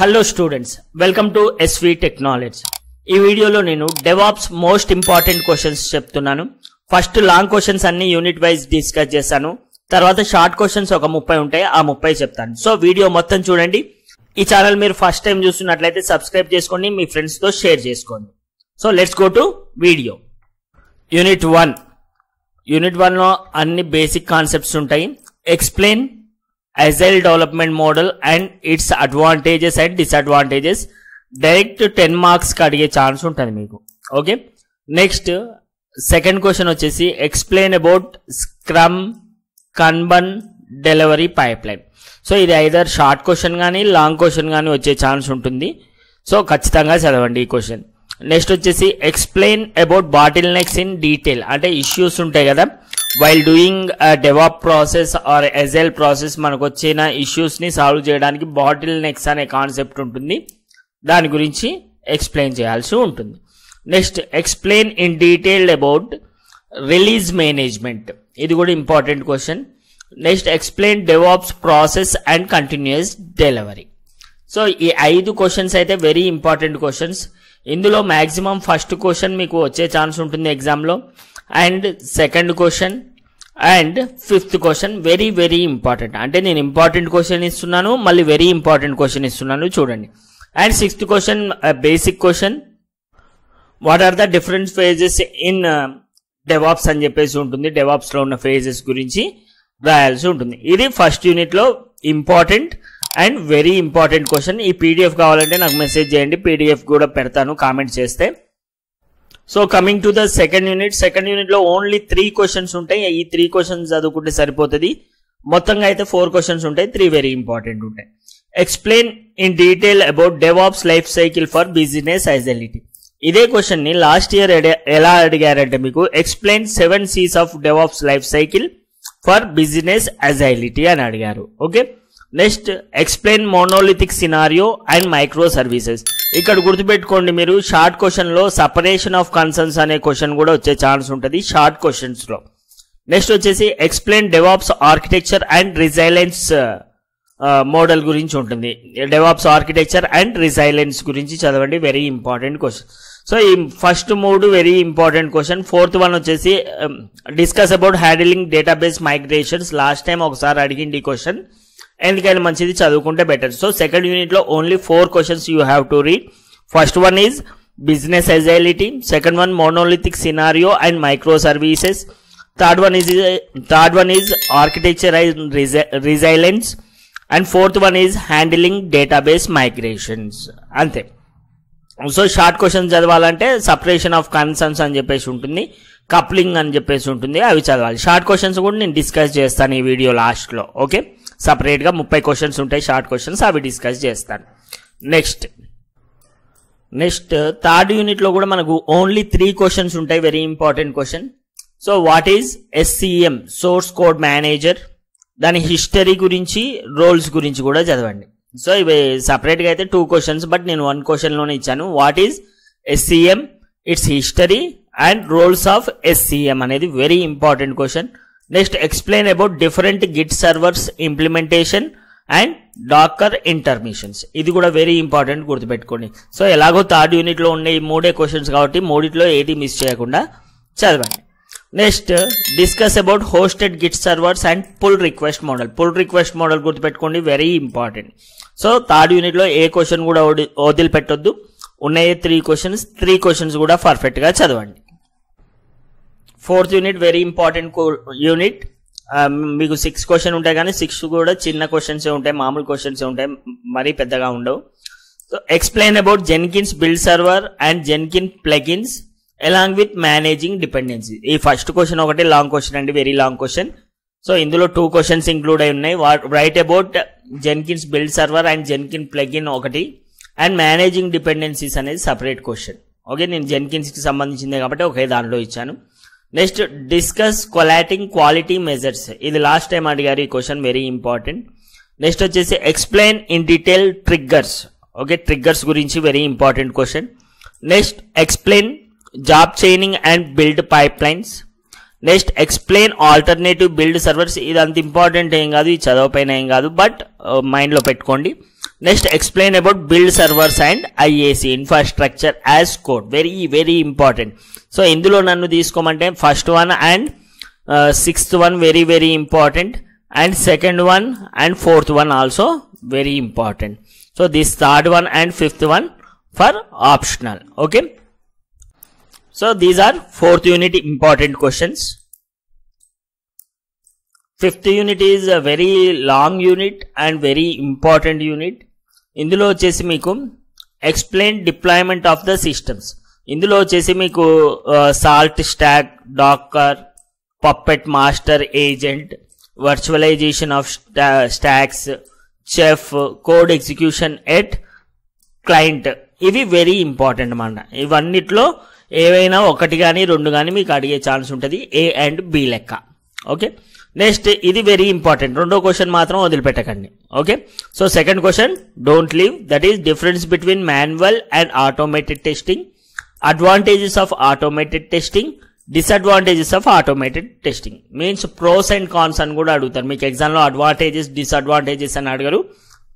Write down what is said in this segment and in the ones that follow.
Hello students welcome to SV technology ఈ వీడియోలో నేను డెవాప్స్ మోస్ట్ ఇంపార్టెంట్ క్వశ్చన్స్ చెప్తున్నాను. ఫస్ట్ లాంగ్ క్వశ్చన్స్ అన్ని యూనిట్ వైజ్ డిస్కస్ చేశాను. తర్వాత షార్ట్ క్వశ్చన్స్ ఒక ముప్పై ఉంటాయి ఆ ముప్పై చెప్తాను. సో వీడియో మొత్తం చూడండి. ఈ ఛానల్ మీరు ఫస్ట్ టైం చూస్తున్నట్లయితే సబ్స్క్రైబ్ చేసుకోండి మీ ఫ్రెండ్స్తో షేర్ చేసుకోండి. So let's go to video unit one unit వన్లో అన్ని బేసిక్ కాన్సెప్ట్స్ ఉంటాయి. Explain agile development model and its advantages and disadvantages direct ten మార్క్స్కి అడిగే ఛాన్స్ ఉంటుంది మీకు. ఓకే నెక్స్ట్ సెకండ్ క్వశ్చన్ వచ్చేసి explain about scrum kanban delivery pipeline so ఇది either short question కానీ లాంగ్ క్వశ్చన్ కానీ వచ్చే ఛాన్స్ ఉంటుంది. సో ఖచ్చితంగా చదవండి ఈ క్వశ్చన్ నెక్స్ట్ వచ్చేసి explain about bottlenecks in detail అంటే ఇష్యూస్ ఉంటాయి కదా. While doing DevOps process or agile process మనకు వచ్చిన ఇష్యూస్ని సాల్వ్ చేయడానికి బాటిల్ నెక్స్ అనే కాన్సెప్ట్ ఉంటుంది. దాని గురించి ఎక్స్ప్లెయిన్ చేయాల్సి ఉంటుంది. Next explain in detailed about release management ఇది కూడా important question next explain DevOps process and continuous delivery so ఈ ఐదు క్వశ్చన్స్ అయితే వెరీ ఇంపార్టెంట్ క్వశ్చన్స్ ఇందులో మ్యాక్సిమం ఫస్ట్ క్వశ్చన్ మీకు వచ్చే ఛాన్స్ ఉంటుంది ఎగ్జామ్లో and second question and fifth question very very important అంటే నేను ఇంపార్టెంట్ క్వశ్చన్ ఇస్తున్నాను మళ్ళీ వెరీ ఇంపార్టెంట్ క్వశ్చన్ ఇస్తున్నాను చూడండి. And sixth question basic question what are the different phases in DevOps అని చెప్పేసి ఉంటుంది. డెవాప్స్లో ఉన్న ఫేజెస్ గురించి రాయాల్సి ఉంటుంది. ఇది ఫస్ట్ యూనిట్లో important and very important question ఈ పీడిఎఫ్ కావాలంటే నాకు మెసేజ్ చేయండి పీడిఎఫ్ కూడా పెడతాను కామెంట్ చేస్తే. So coming to the second unit second యూనిట్లో ఓన్లీ త్రీ క్వశ్చన్స్ ఉంటాయి. ఈ త్రీ క్వశ్చన్స్ చదువుకుంటే సరిపోతుంది. మొత్తంగా అయితే ఫోర్ క్వశ్చన్స్ ఉంటాయి. త్రీ వెరీ ఇంపార్టెంట్ ఉంటాయి. Explain in detail about DevOps life cycle for business agility ఇదే క్వశ్చన్ని లాస్ట్ ఇయర్ ఎలా అడిగారంటే మీకు explain seven Cs of DevOps life cycle for business agility అని అడిగారు. Okay next explain monolithic scenario and micro services ఇక్కడ గుర్తుపెట్టుకోండి మీరు షార్ట్ క్వశ్చన్లో సపరేషన్ ఆఫ్ కన్సర్న్స్ అనే క్వశ్చన్ కూడా వచ్చే ఛాన్స్ ఉంటుంది షార్ట్ క్వశ్చన్స్లో నెక్స్ట్ వచ్చేసి explain DevOps architecture and resilience model గురించి ఉంటుంది. డెవాప్స్ ఆర్కిటెక్చర్ అండ్ రిజైలెన్స్ గురించి చదవండి వెరీ ఇంపార్టెంట్ క్వశ్చన్ సో ఈ ఫస్ట్ మూడు very important question fourth one వచ్చేసి discuss about handling database migrations last time ఒకసారి అడిగింది ఈ క్వశ్చన్ ఎందుకని మంచిది చదువుకుంటే బెటర్ సో సెకండ్ యూనిట్లో only four questions you have to read first one is business agility second one monolithic scenario and micro services third one is third one is architecture and resilience and fourth one is handling database migrations అంతే. So short question చదవాలంటే separation of concerns అని చెప్పేసి ఉంటుంది coupling అని చెప్పేసి ఉంటుంది అవి చదవాలి. షార్ట్ క్వశ్చన్స్ కూడా నేను డిస్కస్ చేస్తాను ఈ వీడియో లాస్ట్లో ఓకే సపరేట్గా ముప్పై క్వశ్చన్స్ ఉంటాయి షార్ట్ క్వశ్చన్స్ అవి డిస్కస్ చేస్తాను. నెక్స్ట్ నెక్స్ట్ థర్డ్ యూనిట్లో కూడా మనకు ఓన్లీ త్రీ క్వశ్చన్స్ ఉంటాయి very important question so what is SCM source code manager దాని హిస్టరీ గురించి రోల్స్ గురించి కూడా చదవండి. సో ఇవి సపరేట్గా అయితే టూ క్వశ్చన్స్ బట్ నేను వన్ క్వశ్చన్లోనే ఇచ్చాను. What is SCM its history and roles of SCM అనేది very important question next explain about different git servers implementation and docker intermissions ఇది కూడా వెరీ ఇంపార్టెంట్ గుర్తుపెట్టుకోండి. సో ఎలాగో థర్డ్ యూనిట్లో ఉండే ఈ మూడే క్వశ్చన్స్ కాబట్టి మూడిట్లో ఏది మిస్ చేయకుండా చదవండి. Next discuss about hosted git servers and pull request model pull request model గుర్తుపెట్టుకోండి వెరీ ఇంపార్టెంట్ సో థర్డ్ యూనిట్లో ఏ క్వశ్చన్ కూడా వదిలిపెట్టొద్దు. ఉన్నాయి త్రీ క్వశ్చన్స్ త్రీ క్వశ్చన్స్ కూడా పర్ఫెక్ట్గా చదవండి. Fourth unit very important unit మీకు సిక్స్ క్వశ్చన్ ఉంటాయి కానీ సిక్స్ కూడా చిన్న క్వశ్చన్స్ ఉంటాయి మామూలు క్వశ్చన్స్ ఉంటాయి మరీ పెద్దగా ఉండవు. So explain about Jenkins build server and Jenkin plugins along with managing dependency ఈ ఫస్ట్ క్వశ్చన్ ఒకటి లాంగ్ క్వశ్చన్ అండి వెరీ లాంగ్ క్వశ్చన్ సో ఇందులో టూ క్వశ్చన్స్ ఇంక్లూడ్ అయి ఉన్నాయి. Right about Jenkins build server and Jenkin plugin ఒకటి. And managing dependencies అనేది separate question okay నేను జెన్కిన్స్కి సంబంధించింది సంబంధించిందే కాబట్టి ఒకే దాంట్లో ఇచ్చాను. Next discuss collating quality measures ఇది లాస్ట్ టైం అడిగారు ఈ క్వశ్చన్ వెరీ ఇంపార్టెంట్ నెక్స్ట్ వచ్చేసి explain in detail triggers okay triggers గురించి very important question next explain job chaining and build pipelines next explain alternative build servers ఇది అంత important ఏం కాదు ఇది చదవపైన ఏం కాదు బట్ మైండ్లో పెట్టుకోండి. Next explain about build servers and IAC infrastructure as code very very important so ఇందులో నన్ను తీసుకోమంటే first one and sixth one very very important and second one and fourth one also very important so this third one and fifth one for optional okay so these are fourth unit important questions fifth unit is uh very long unit and very important unit ఇందులో వచ్చేసి మీకు explain deployment of the systems ఇందులో వచ్చేసి మీకు salt stack docker puppet master agent virtualization of stacks chef code execution at client ఇవి very important అన్నమాట. ఇవన్నిట్లో ఏవైనా ఒకటి కానీ రెండు కానీ మీకు అడిగే ఛాన్స్ ఉంటుంది ఏ అండ్ బి లెక్క. ఓకే నెక్స్ట్ ఇది వెరీ ఇంపార్టెంట్ రెండో క్వశ్చన్ మాత్రం వదిలిపెట్టకండి. Okay so second question don't leave that is difference between manual and automated testing advantages of automated testing disadvantages of automated testing means pros and cons అని కూడా అడుగుతారు. మీకు ఎగ్జామ్లో advantages disadvantages అని అడగరు.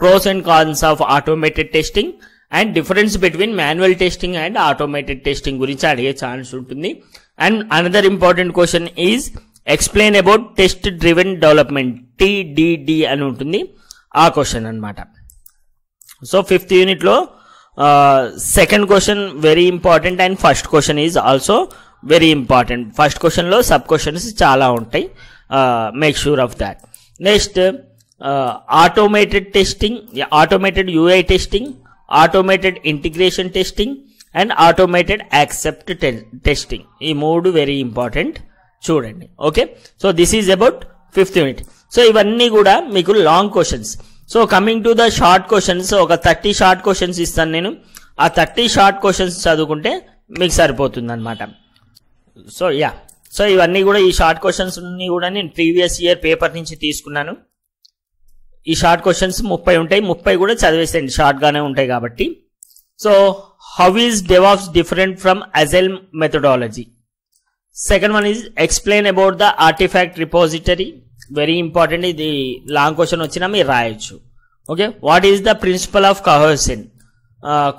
Pros and cons of automated testing and difference between manual testing and automated testing గురించి అడిగే chance ఉంటుంది. And another important question is explain about test driven development TDD అని ఉంటుంది ఆ క్వశ్చన్ అన్నమాట. సో ఫిఫ్త్ యూనిట్లో second question very important and first question is also very important first క్వశ్చన్లో sub questions చాలా ఉంటాయి. Make sure of that next automated testing automated UI testing automated integration testing and automated accept testing ఈ మూడు very important చూడండి. Okay so this is about fifth unit so ఇవన్నీ కూడా మీకు long questions so coming to the short questions ఒక thirty short questions ఇస్తాను నేను. ఆ థర్టీ షార్ట్ క్వశ్చన్స్ చదువుకుంటే మీకు సరిపోతుంది అనమాట సో యా సో ఇవన్నీ కూడా ఈ షార్ట్ క్వశ్చన్స్ కూడా నేను ప్రీవియస్ ఇయర్ పేపర్ నుంచి తీసుకున్నాను. ఈ షార్ట్ క్వశ్చన్స్ ముప్పై ఉంటాయి. ముప్పై కూడా చదివేసేయండి షార్ట్గానే ఉంటాయి కాబట్టి. So how is DevOps different from agile methodology second one is explain about the artifact repository very important ఇది లాంగ్ క్వశ్చన్ వచ్చినా మీరు రాయొచ్చు. Okay what is the principle of cohesion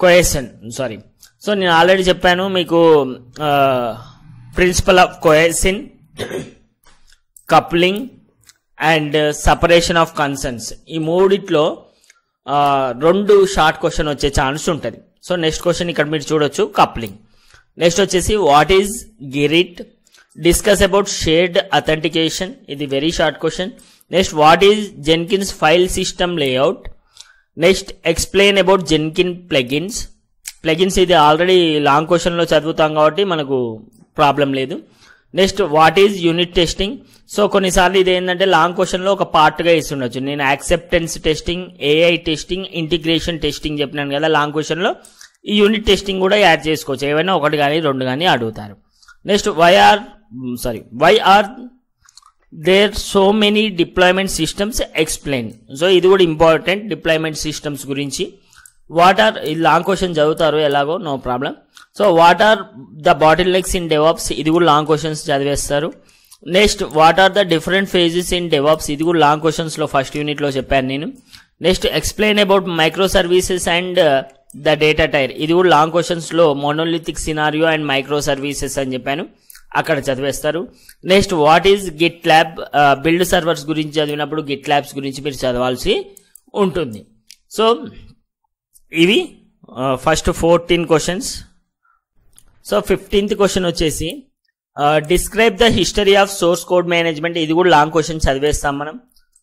cohesion sorry so నేను ఆల్రెడీ చెప్పాను మీకు principle of cohesion coupling and separation of concerns ఈ మూడిట్లో రెండు షార్ట్ క్వశ్చన్ వచ్చే ఛాన్స్ ఉంటుంది. సో నెక్స్ట్ క్వశ్చన్ ఇక్కడ మీరు చూడొచ్చు కప్లింగ్ నెక్స్ట్ వచ్చేసి what is Gerrit discuss about shared authentication ఇది very short question next what is Jenkins file system layout next explain about Jenkin plugins plugins ఇది already long క్వశ్చన్లో చదువుతాం కాబట్టి మనకు ప్రాబ్లం లేదు. Next what is unit testing so కొన్నిసార్లు ఇది ఏంటంటే లాంగ్ క్వశ్చన్లో ఒక పార్ట్గా ఇస్తుండొచ్చు నేను acceptance testing AI testing integration testing చెప్పినాను కదా లాంగ్ క్వశ్చన్లో ఈ యూనిట్ టెస్టింగ్ కూడా యాడ్ చేసుకోవచ్చు. ఏవైనా ఒకటి కానీ రెండు కానీ అడుగుతారు. Next why are sorry why are there so many deployment systems explain so ఇది కూడా ఇంపార్టెంట్ డిప్లాయ్మెంట్ సిస్టమ్స్ గురించి. వాట్ ఆర్ లాంగ్ క్వశ్చన్ చదువుతారు ఎలాగో no problem so what are the bottlenecks in DevOps ఇది కూడా long questions చదివేస్తారు. Next what are the different phases in DevOps ఇది కూడా long క్వశ్చన్స్లో ఫస్ట్ యూనిట్లో చెప్పాను నేను. Next explain about micro services and the data tier ఇది కూడా long క్వశ్చన్స్లో monolithic scenario and micro services అని చెప్పాను. అక్కడ చదివేస్తారు. Next what is GitLab build servers గురించి చదివినప్పుడు గిట్ ల్యాబ్స్ గురించి మీరు చదవాల్సి ఉంటుంది. సో ఇవి first fourteen questions so fifteenth question వచ్చేసి describe the history of source code management ఇది కూడా లాంగ్ క్వశ్చన్ చదివేస్తాం మనం.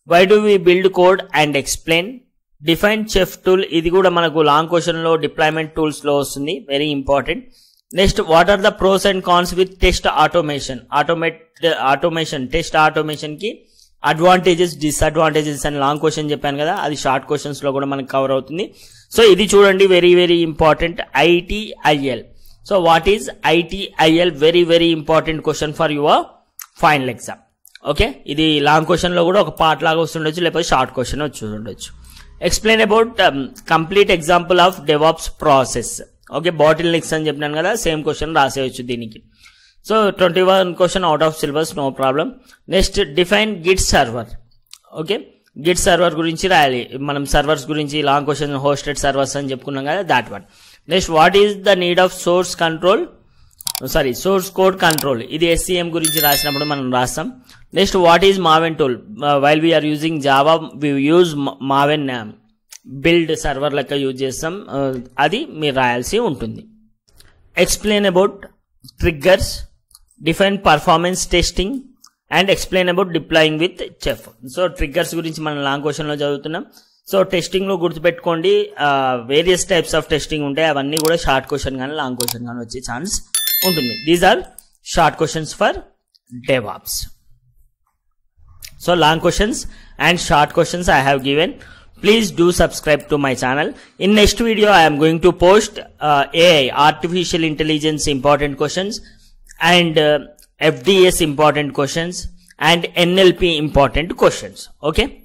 Why do we build code and explain define Chef tool ఇది కూడా మనకు లాంగ్ క్వశ్చన్లో డిప్లాయ్మెంట్ టూల్స్లో వస్తుంది. Very important next what are the pros and cons with test automation automate automation test ఆటోమేషన్కి advantages disadvantages అని long question చెప్పాను కదా అది షార్ట్ క్వశ్చన్స్లో కూడా మనకు కవర్ అవుతుంది. సో ఇది చూడండి very very important ITIL so what is ITIL very very important question for your final exam okay ఇది లాంగ్ క్వశ్చన్లో కూడా ఒక పార్ట్ లాగా వస్తుండొచ్చు లేకపోతే షార్ట్ క్వశ్చన్ వచ్చి ఉండొచ్చు. Explain about complete example of DevOps process okay bottlenecks అని చెప్పినాను కదా సేమ్ క్వశ్చన్ రాసేయచ్చు దీనికి. So twenty one question out of syllabus no problem next define Git server okay Git server గురించి రాయాలి. మనం సర్వర్స్ గురించి లాంగ్ క్వశ్చన్ హోస్టెడ్ సర్వర్స్ అని చెప్పుకున్నాం కదా that one next what is the need of source control sorry source code control ఇది SCM గురించి రాసినప్పుడు మనం రాస్తాం. Next what is Maven tool while we are using Java we use Maven build server లెక్క use చేస్తాం. Uh, అది మీరు రాయాల్సి ఉంటుంది. Explain about triggers define performance testing and explain about deploying with Chef so triggers గురించి మనం long క్వశ్చన్లో చదువుతున్నాం. సో టెస్టింగ్లో గుర్తుపెట్టుకోండి. వేరియస్ టైప్స్ ఆఫ్ టెస్టింగ్ ఉంటాయి. అవన్నీ కూడా షార్ట్ క్వశ్చన్ కానీ లాంగ్ క్వశ్చన్ కానీ వచ్చే ఛాన్స్ ఉంటుంది these are short questions for devops So long questions and short questions I have given. Please do subscribe to my channel. In next video I am going to post uh, AI, artificial intelligence important questions and uh, FDS important questions and NLP important questions. Okay.